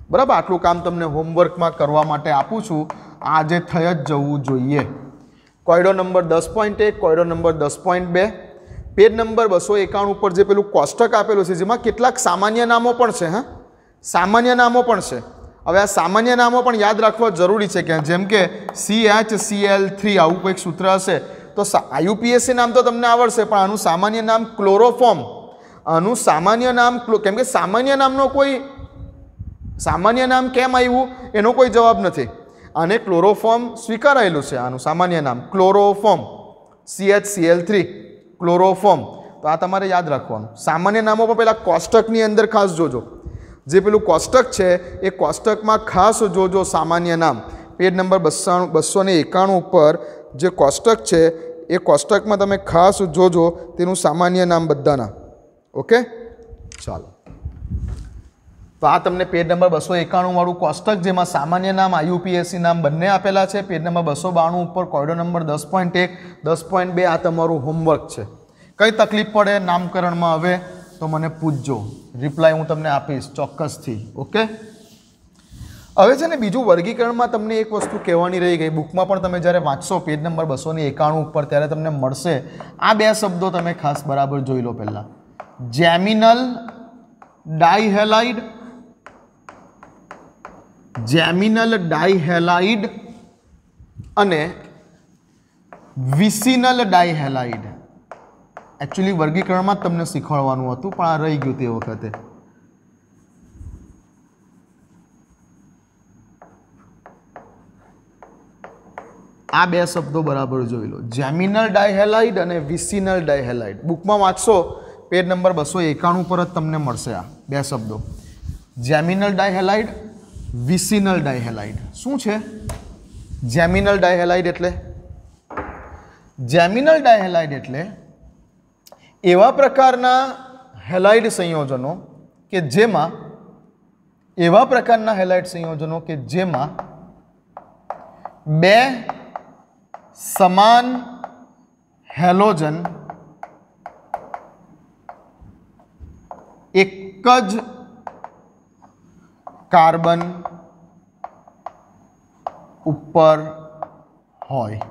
બરાબર? આટલું કામ તમને હોમવર્કમાં કરવા માટે આપું છું. આજે થઈ જ જવું જોઈએ. કોયડો નંબર દસ પોઈન્ટ એક, કોયડો નંબર દસ પોઈન્ટ બે, પેજ નંબર બસો એકાણું ઉપર જે પેલું કોષ્ટક આપેલું છે, જેમાં કેટલાક સામાન્ય નામો પણ છે, હા? સામાન્ય નામો પણ છે. હવે આ સામાન્ય નામો પણ યાદ રાખવા જરૂરી છે કે જેમ કે C H C L three આવું કોઈક સૂત્ર હશે, તો આયુપીએસસી નામ તો તમને આવડશે, પણ આનું સામાન્ય નામ ક્લોરોફોર્મ, આનું સામાન્ય નામ કેમ કે સામાન્ય નામનો કોઈ, સામાન્ય નામ કેમ આવ્યું, એનો કોઈ જવાબ નથી. આને ક્લોરોફોર્મ સ્વીકારાયેલું છે, આનું સામાન્ય નામ chloroform. CH CL three chloroform. તો આ તમારે યાદ રાખવાનું. સામાન્ય નામો પણ પહેલાં કોષ્ટકની અંદર ખાસ જોજો. જે પેલું કોષ્ટક છે, એ કોષ્ટકમાં ખાસ જોજો સામાન્ય નામ. પેજ નંબર બસ્સાણું બસો ને એકાણું ઉપર જે કોષ્ટક છે, એ કોષ્ટકમાં તમે ખાસ જોજો તેનું સામાન્ય નામ બધાના. ઓકે? ચાલો. તો આ તમને પેજ નંબર બસો એકાણુંવાળું કોષ્ટક, જેમાં સામાન્ય નામ આયુપીએસસી નામ બંને આપેલા છે. પેજ નંબર બસો બાણું ઉપર કોયડો નંબર દસ પોઈન્ટ એક, દસ પોઈન્ટ બે, આ તમારું હોમવર્ક છે. કઈ તકલીફ પડે નામકરણમાં હવે તો મને પૂછજો. રિપ્લાય હું તમને આપીશ ચોક્કસથી, ઓકે? હવે છે ને બીજું વર્ગીકરણમાં તમને એક વસ્તુ કહેવાની રહી ગઈ. બુકમાં પણ તમે જ્યારે વાંચશો પેજ નંબર બસો ને એકાણું ઉપર, ત્યારે તમને મળશે. આ બે શબ્દો તમે ખાસ બરાબર જોઈ લો પહેલાં. જેમિનલ ડાઈહેલાઇડ જેમિનલ ડાયહેલાઇડ અને વિસિનલ ડાયહેલાઇડ. એકચ્યુઅલી વર્ગીકરણમાં જ તમને શીખવાડવાનું હતું, પણ આ રહી ગયું તે વખતે. આ બે શબ્દો બરાબર જોઈ લો. જેમિનલ ડાયહેલાઇડ અને વિસિનલ ડાયહેલાઇડ. બુકમાં વાંચશો, પેજ નંબર બસો એકાણું પર જ તમને મળશે આ બે શબ્દો. Geminal dihalide vicinal dihalide. શું છે? જેમિનલ ડાયહેલાઇડ એટલે? જેમિનલ ડાયહેલાઇડ એટલે એવા પ્રકારના હેલાઇડ સંયોજનો કે જેમાં, એવા પ્રકારના હેલાઇડ સંયોજનો કે જેમાં બે સમાન હેલોજન એક જ કાર્બન ઉપર હોય.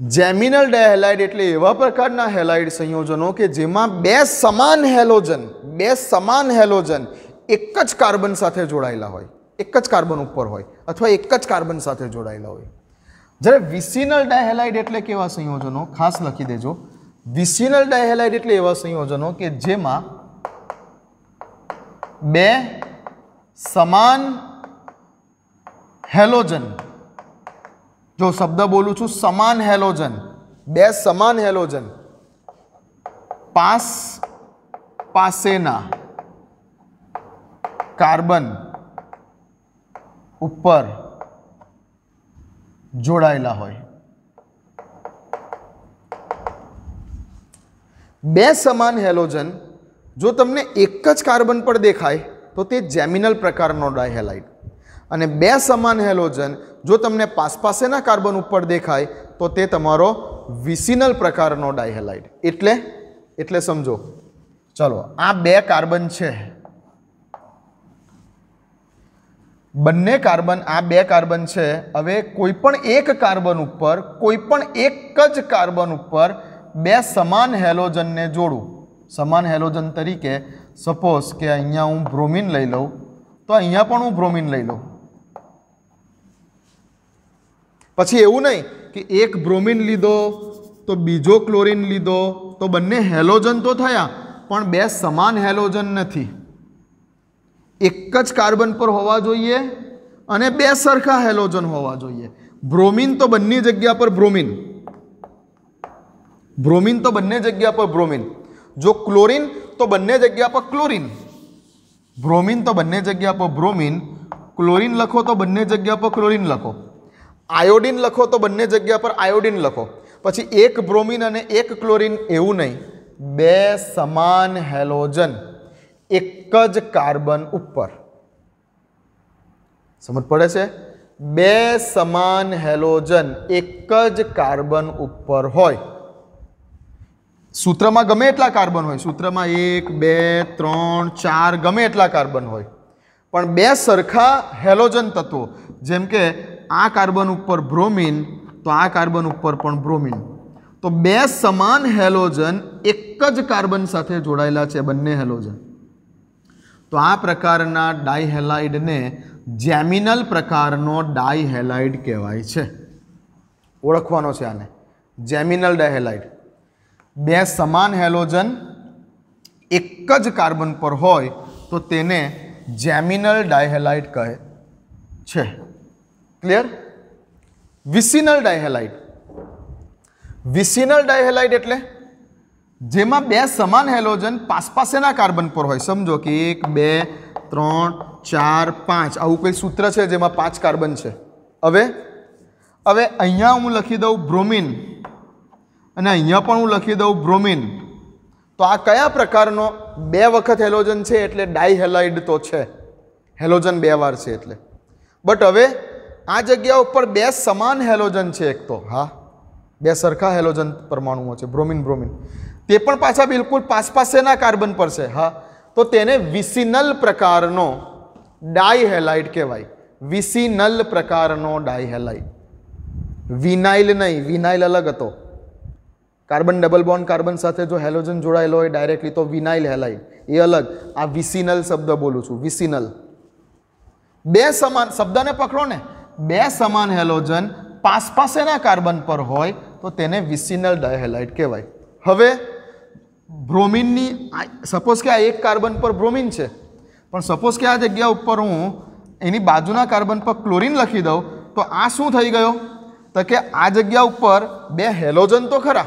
જેમિનલ ડાયહેલાઇડ એટલે એવા પ્રકારના હેલાઇડ સંયોજનો કે જેમાં બે સમાન હેલોજન, બે સમાન હેલોજન એક જ કાર્બન સાથે જોડાયેલા હોય, એક જ કાર્બન ઉપર હોય અથવા એક જ કાર્બન સાથે જોડાયેલા હોય. જ્યારે વિસિનલ ડાયહેલાઇડ એટલે કેવા સંયોજનો? ખાસ લખી દેજો. વિસિનલ ડાયહેલાઇડ એટલે એવા સંયોજનો કે જેમાં બે સમાન હેલોજન. જો શબ્દ બોલું છું, સમાન હેલોજન. બે સમાન હેલોજન. પાસ પાસેના કાર્બન ઉપર જોડાયેલા હોય. બે સમાન હેલોજન જો તમને એક જ કાર્બન પર દેખાય, તો તે જેમિનલ પ્રકારનો ડાયહેલાઇટ અને બે સમાન હેલોજન જો તમને પાસપાસેના કાર્બન ઉપર દેખાય, તો તે તમારો વિસિનલ પ્રકારનો ડાયહેલાઇટ એટલે એટલે સમજો. ચલો, આ બે કાર્બન છે. બંને કાર્બન, આ બે કાર્બન છે. હવે કોઈ પણ એક કાર્બન ઉપર કોઈ પણ એક જ કાર્બન ઉપર બે સમાન હેલોજનને જોડું. સમાન હેલોજન તરીકે સપોઝ કે અહીંયા હું બ્રોમિન લઈ લઉં, તો અહીંયા પણ હું બ્રોમિન લઈ લઉં. પછી એવું નહીં કે એક બ્રોમિન લીધો, તો બીજો ક્લોરિન લીધો, તો બંને હેલોજન તો થયા, પણ બે સમાન હેલોજન નથી. એક જ કાર્બન પર હોવા જોઈએ અને બે સરખા હેલોજન હોવા જોઈએ. બ્રોમિન તો બંને જગ્યા પર બ્રોમિન બ્રોમિન તો બંને જગ્યા પર બ્રોમિન જો ક્લોરિન, તો બંને જગ્યા પર ક્લોરિન. બ્રોમિન, તો બંને જગ્યા પર બ્રોમિન. ક્લોરિન લખો, તો બંને જગ્યા પર ક્લોરિન લખો. આયોડિન લખો, તો બંને જગ્યા પર આયોડિન લખો. પછી એક બ્રોમિન અને એક ક્લોરિન, એવું નહીં. બે સમાન હેલોજન. એક જ કાર્બન ઉપર. સમજ પડે છે? બે સમાન હેલોજન એક જ કાર્બન ઉપર હોય. સૂત્રમાં ગમે એટલા કાર્બન હોય, સૂત્રમાં એક, બે, ત્રણ, ચાર ગમે એટલા કાર્બન હોય. પણ બે સરખા હેલોજન તત્વો, જેમ કે આ કાર્બન ઉપર બ્રોમિન, તો આ કાર્બન ઉપર પણ બ્રોમિન. તો બે સમાન હેલોજન એક જ કાર્બન સાથે જોડાયેલા છે બંને હેલોજન. તો આ પ્રકારના ડાયહેલાઇડને જેમિનલ પ્રકારનો ડાયહેલાઇડ કહેવાય છે. ઓળખવાનો છે આને. Geminal dihalide. બે સમાન હેલોજન, એક જ કાર્બન પર હોય, તો તેને જેમિનલ ડાયહેલાઇટ કહે છે. Clear vicinal dihalide vicinal dihalide એટલે જેમાં બે સમાન હેલોજન પાસપાસેના કાર્બન પર હોય. સમજો કે એક, બે, ત્રણ, ચાર, પાંચ, આવું કોઈ સૂત્ર છે જેમાં પાંચ કાર્બન છે? હવે હવે અહીંયા હું લખી દઉં બ્રોમિન. અને અહીંયા પણ હું લખી દઉં બ્રોમિન. તો આ કયા પ્રકારનો બે વખત હેલોજન છે એટલે ડાયહેલાઇડ તો છે. હેલોજન બે વાર છે એટલે. બટ હવે આ જગ્યા ઉપર બે સમાન હેલોજન છે એક તો. હા. બે સરખા હેલોજન પરમાણુઓ છે. Bromine bromine. તે પણ પાછા બિલકુલ પાસપાસેના કાર્બન પર છે. હા. તો તેને વિસિનલ પ્રકારનો ડાયહેલાઇડ કહેવાય. વિસિનલ પ્રકારનો ડાયહેલાઇડ. વિનાઇલ નહીં, વિનાઇલ અલગ હતો. કાર્બન ડબલ બોન્ડ કાર્બન સાથે જો હેલોજન જોડાયેલો હોય ડાયરેક્ટલી તો વિનાઇલ હેલાઇડ. એ અલગ. આ વિસિનલ શબ્દ બોલું છું. વિસિનલ. બે સમાન શબ્દને પકડો ને. બે સમાન હેલોજન પાસપાસેના કાર્બન પર હોય, તો તેને વિસિનલ ડાયહેલાઇડ કહેવાય. હવે, બ્રોમિનની સપોઝ કે આ એક કાર્બન પર બ્રોમિન છે. પણ સપોઝ કે આ જગ્યા ઉપર હું એની બાજુના કાર્બન પર ક્લોરિન લખી દઉં, તો આ શું થઈ ગયો? તો કે આ જગ્યા ઉપર બે હેલોજન તો ખરા.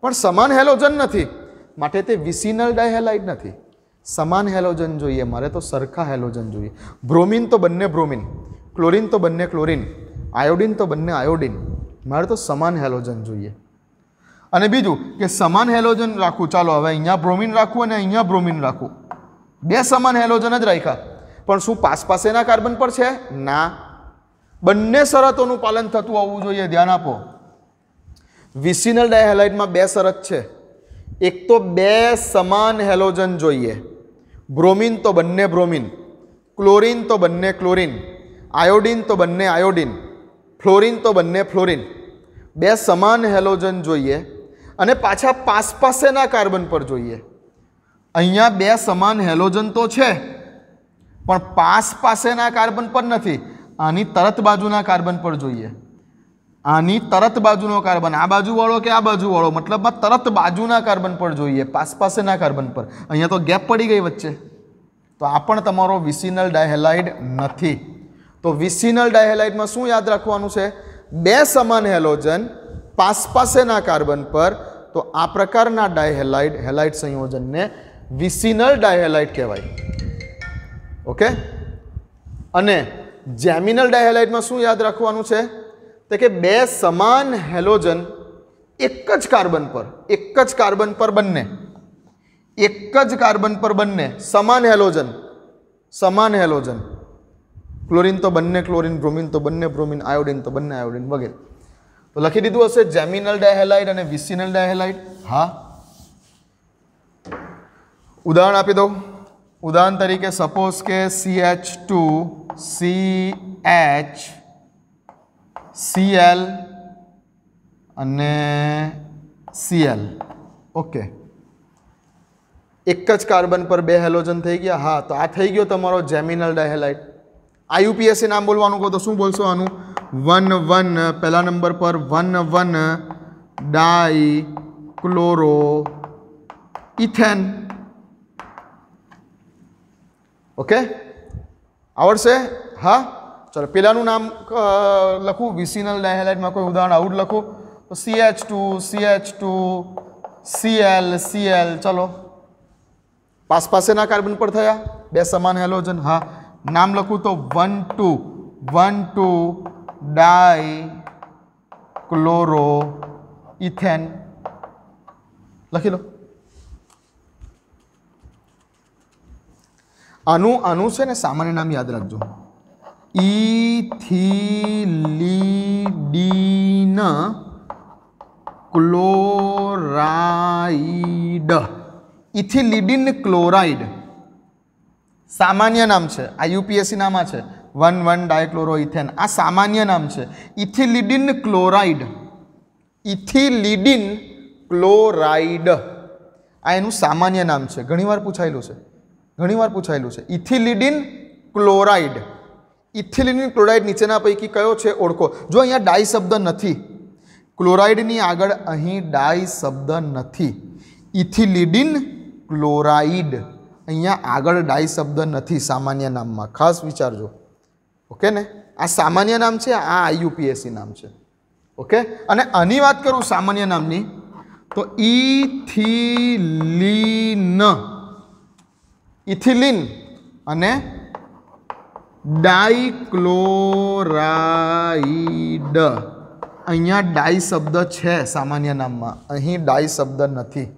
પણ સમાન હેલોજન નથી. માટે તે વિસિનલ ડાયહેલાઇડ નથી. સમાન હેલોજન જોઈએ, મારે તો સરખા હેલોજન જોઈએ. બ્રોમિન તો બંને બ્રોમિન, ક્લોરિન તો બંને ક્લોરિન, આયોડિન તો બંને આયોડિન. મારે તો સમાન હેલોજન જોઈએ. અને બીજું કે સમાન હેલોજન રાખું, ચાલો હવે અહીંયા બ્રોમિન રાખવું અને અહીંયા બ્રોમિન રાખું. બે સમાન હેલોજન જ રાખ્યા. પણ શું પાસ પાસેના કાર્બન પર છે? ના. બંને શરતોનું પાલન થતું હોવું જોઈએ, ધ્યાન આપો. વિસિનલ ડાયહેલાઇટમાં બે શરત છે. એક તો બે સમાન હેલોજન જોઈએ. બ્રોમિન તો બંને બ્રોમિન, ક્લોરિન તો બંને ક્લોરિન, આયોડિન તો બંને આયોડિન, ફ્લોરિન તો બંને ફ્લોરિન. બે સમાન હેલોજન જોઈએ અને પાછા પાસ પાસેના કાર્બન પર જોઈએ. અહીંયા બે સમાન હેલોજન તો છે, પણ પાસ પાસેના કાર્બન પર નથી. આની તરત બાજુના કાર્બન પર જોઈએ. આની તરત બાજુનો કાર્બન આ બાજુવાળો કે આ બાજુવાળો મતલબમાં તરત બાજુના કાર્બન પર જોઈએ પાસ પાસેના કાર્બન પર. અહીંયા તો ગેપ પડી ગઈ વચ્ચે. તો આ પણ તમારો વિસિનલ ડાયહેલાઇડ નથી. તો વિસિનલ ડાયહેલાઇડમાં શું યાદ રાખવાનું છે? બે સમાન હેલોજન પાસ પાસેના કાર્બન પર. તો આ પ્રકારના ડાયહેલાઇડ, હેલાઇડ સંયોજનને વિસિનલ ડાયહેલાઇડ કહેવાય. ઓકે? અને જેમિનલ ડાયહેલાઇડમાં શું યાદ રાખવાનું છે? તો કે બે સમાન હેલોજન એક જ કાર્બન પર, એક જ કાર્બન પર બંને. એક જ કાર્બન પર બંને. સમાન હેલોજન સમાન હેલોજન. ક્લોરિન તો બંને, ક્લોરિન, બ્રોમિન તો બંને, બ્રોમિન, આયોડિન તો બંને, આયોડિન વગેરે. તો લખી દીધું હશે જેમિનલ ડાયહેલાઇડ અને વિસિનલ ડાયહેલાઇડ. હા. ઉદાહરણ આપી દઉં. ઉદાહરણ તરીકે સપોઝ કે C H two C H CL અને સીએલ ઓકે એક જ કાર્બન પર બે હેલોજન થઈ ગયા. હા, તો આ થઈ ગયો તમારો જેમિનલ ડાયહેલાઇટ આઈયુપીએસસી નામ બોલવાનું કહો તો શું બોલશો આનું? વન વન, પહેલા નંબર પર one one di chloro ethane. Okay આવડશે? હા? ચાલો પહેલાંનું નામ લખું? વિસિનલ ડાયહેલાઇટમાં કોઈ ઉદાહરણ આવું જ લખું. તો C H two C H two C L C L ચલો. પાસ પાસેના કાર્બન પર થયા. બે સમાન હેલોજન. હા. નામ લખું તો one two. One two di chloro ethane લખી લો. આનું આનું છે ને સામાન્ય નામ યાદ રાખજો. Ethylidene chloride. Ethylidene chloride. સામાન્ય નામ છે. આ યુપીએસસી નામ છે. વન વન ડાયક્લોરો ઇથેન આ સામાન્ય નામ છે. Ethylidene chloride. Ethylidene chloride. આ એનું સામાન્ય નામ છે. ઘણીવાર પૂછાયેલું છે. ઘણીવાર પૂછાયેલું છે. Ethylidene chloride. ઇથિલિડીન ક્લોરાઇડ નીચેના પૈકી કયો છે? ઓળખો. જો અહીંયા ડાય શબ્દ નથી, ક્લોરાઇડની આગળ અહીં ડાય શબ્દ નથી. Ethylidene chloride. અહીંયા આગળ ડાય શબ્દ નથી, સામાન્ય નામમાં. ખાસ વિચારજો. ઓકે ને? આ સામાન્ય નામ છે, આ આઈયુપીએસસી નામ છે. ઓકે? અને આની વાત કરું સામાન્ય નામની, તો ઇથિલિન. ઇથિલિન અને ડાઈક્લોરાઇડ અહીંયા ડાઈ શબ્દ છે સામાન્ય નામમાં. અહીં ડાઈ શબ્દ નથી.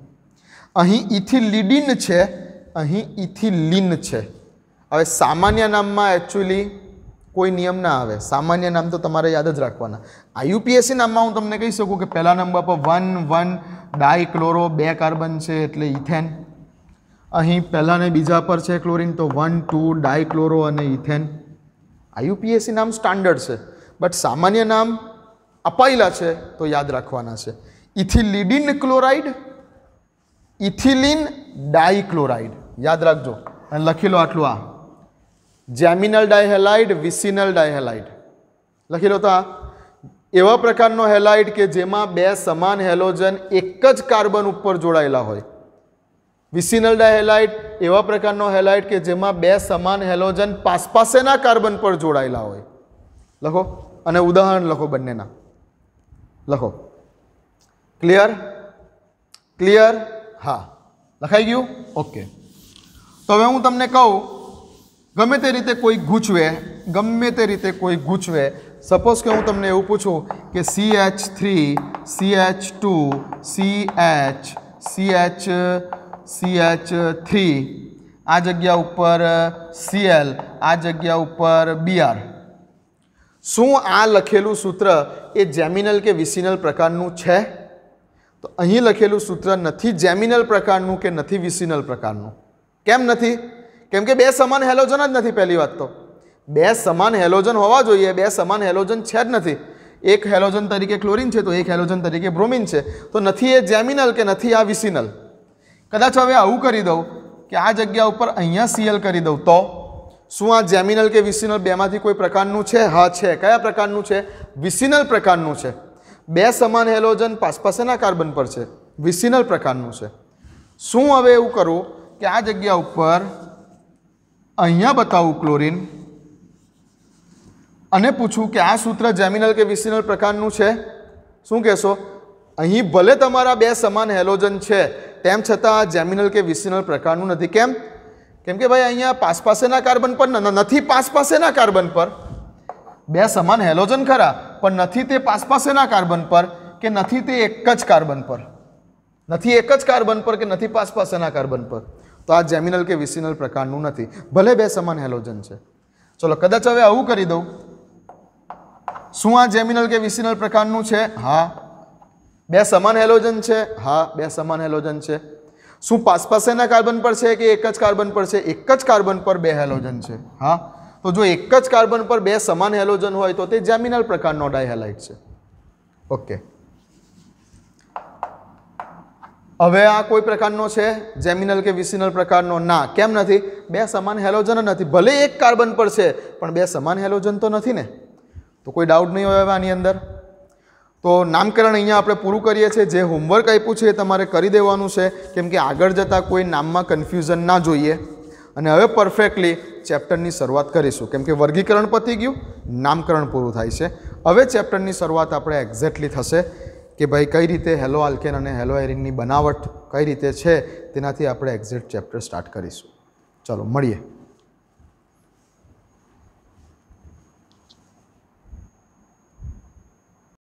અહીં ઇથિલિડિન છે, અહીં ઇથિલિન છે. હવે સામાન્ય નામમાં એકચ્યુઅલી કોઈ નિયમ ના આવે. સામાન્ય નામ તો તમારે યાદ જ રાખવાના. આયુપીએસસી નામમાં હું તમને કહી શકું કે પહેલા નંબર પર વન વન ડાઈક્લોરો બે કાર્બન છે એટલે ઇથેન. અહીં પહેલાં ને બીજા પર છે ક્લોરિન, તો વન, ટુ, ડાયક્લોરો અને ઇથેન. આયુપીએસસી નામ સ્ટાન્ડર્ડ છે, બટ સામાન્ય નામ અપાયેલા છે, તો યાદ રાખવાના છે. ઇથિલિડિન ક્લોરાઇડ, ઇથિલિન ડાઈક્લોરાઇડ યાદ રાખજો. અને લખી લો આટલું આ. Geminal dihalide, vicinal dihalide. લખી લો તો આ. એવા પ્રકારનો હેલાઇડ કે જેમાં બે સમાન હેલોજન એક જ કાર્બન ઉપર જોડાયેલા હોય. વિસિનલ હેલાઇટ એવા પ્રકારનો હેલાઇટ કે જેમાં બે સમાન હેલોજન પાસપાસેના કાર્બન પર જોડાયેલા હોય. લખો અને ઉદાહરણ લખો બંનેના. લખો. ક્લિયર? ક્લિયર? હા. લખાઈ ગયું? ઓકે. તો હવે હું તમને કહું, ગમે તે રીતે કોઈ ગૂંચવે, ગમે તે રીતે કોઈ ગૂંચવે, સપોઝ કે હું તમને એવું પૂછું કે C H three C H two C H C H C H three આ જગ્યા ઉપર સીએલ આ જગ્યા ઉપર બીઆર શું આ લખેલું સૂત્ર એ જેમિનલ કે વિસિનલ પ્રકારનું છે? તો અહીં લખેલું સૂત્ર નથી જેમિનલ પ્રકારનું કે નથી વિસિનલ પ્રકારનું? કેમ નથી? કેમ કે બે સમાન હેલોજન જ નથી પહેલી વાત તો. બે સમાન હેલોજન હોવા જોઈએ, બે સમાન હેલોજન છે જ નથી. એક હેલોજન તરીકે ક્લોરિન છે, તો એક હેલોજન તરીકે બ્રોમિન છે. તો નથી એ જેમિનલ કે નથી આ વિસિનલ? કદાચ હવે આવું કરી દઉં કે આ જગ્યા ઉપર અહીંયા સીએલ કરી દઉં. તો શું આ જેમિનલ કે વિસિનલ બેમાંથી કોઈ પ્રકારનું છે? હા, છે. કયા પ્રકારનું છે? વિસિનલ પ્રકારનું છે. બે સમાન હેલોજન પાસપાસેના કાર્બન પર છે. વિસિનલ પ્રકારનું છે. શું હવે એવું કરું કે આ જગ્યા ઉપર અહીંયા બતાવું ક્લોરિન અને પૂછું કે આ સૂત્ર જેમિનલ કે વિસિનલ પ્રકારનું છે? શું કહેશો? અહીં ભલે તમારા બે સમાન હેલોજન છે તેમ છતાં આ જેમિનલ કે વિસિનલ પ્રકારનું નથી. કેમ? કેમ કે ભાઈ અહીંયા પાસપાસેના કાર્બન પર નથી નથી પાસપાસેના કાર્બન પર. બે સમાન હેલોજન ખરા, પણ નથી તે પાસપાસેના કાર્બન પર કે નથી તે એક જ કાર્બન પર? નથી એક જ કાર્બન પર કે નથી પાસપાસેના કાર્બન પર? તો આ જેમિનલ કે વિસિનલ પ્રકારનું નથી. ભલે બે સમાન હેલોજન છે. ચલો, કદાચ હવે આવું કરી દઉં. શું આ જેમિનલ કે વિસિનલ પ્રકારનું છે? હા. બે સમાન હેલોજન છે? હા, બે સમાન હેલોજન છે. શું પાસપાસેના કાર્બન પર છે કે એક જ કાર્બન પર છે? એક જ કાર્બન પર બે હેલોજન છે. હા, તો જો એક જ કાર્બન પર બે સમાન હેલોજન હોય તો તે જેમિનલ પ્રકારનો ડાયહેલાઇટ છે. ઓકે. હવે આ કોઈ પ્રકારનો છે? જેમિનલ કે વિસિનલ પ્રકારનો? ના, કેમ નથી? બે સમાન હેલોજન નથી. ભલે એક કાર્બન પર છે, પણ બે સમાન હેલોજન તો નથી ને? તો કોઈ ડાઉટ નહીં હોય આની અંદર? તો નામકરણ અહીંયા આપણે પૂરું કરીએ છીએ. જે હોમવર્ક આપ્યું છે એ તમારે કરી દેવાનું છે. કેમ કે આગળ જતાં કોઈ નામમાં કન્ફ્યુઝન ના જોઈએ. અને હવે પરફેક્ટલી ચેપ્ટરની શરૂઆત કરીશું. કેમ કે વર્ગીકરણ પતી ગયું. નામકરણ પૂરું થાય છે. હવે ચેપ્ટરની શરૂઆત આપણે એક્ઝેક્ટલી થશે કે ભાઈ કઈ રીતે હેલો આલ્કેન અને હેલો એરિનની બનાવટ કઈ રીતે છે. તેનાથી આપણે એક્ઝેક્ટ ચેપ્ટર સ્ટાર્ટ કરીશું. ચલો, મળીએ.